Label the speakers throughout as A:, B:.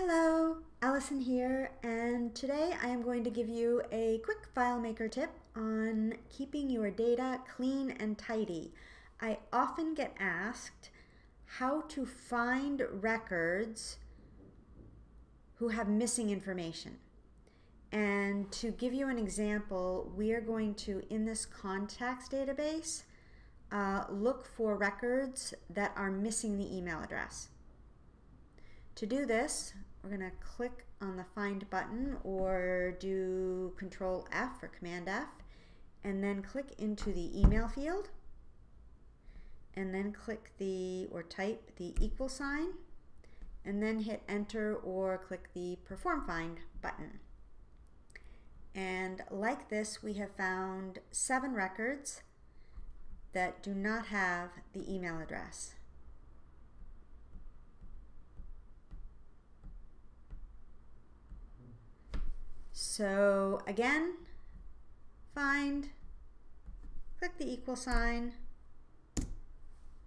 A: Hello, Allison here, and today I am going to give you a quick FileMaker tip on keeping your data clean and tidy. I often get asked how to find records who have missing information. And to give you an example, we are going to, in this contacts database, uh, look for records that are missing the email address. To do this, we're going to click on the Find button or do Control F or Command F and then click into the email field and then click the or type the equal sign and then hit enter or click the Perform Find button. And like this, we have found seven records that do not have the email address. So again, find, click the equal sign,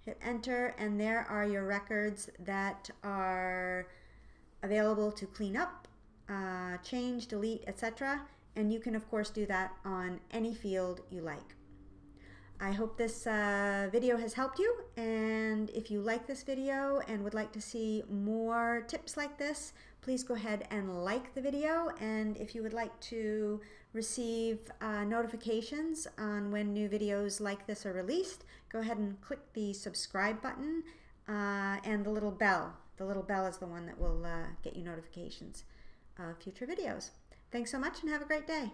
A: hit enter, and there are your records that are available to clean up, uh, change, delete, etc. And you can of course do that on any field you like. I hope this uh, video has helped you and if you like this video and would like to see more tips like this please go ahead and like the video. And if you would like to receive uh, notifications on when new videos like this are released go ahead and click the subscribe button uh, and the little bell. The little bell is the one that will uh, get you notifications of future videos. Thanks so much and have a great day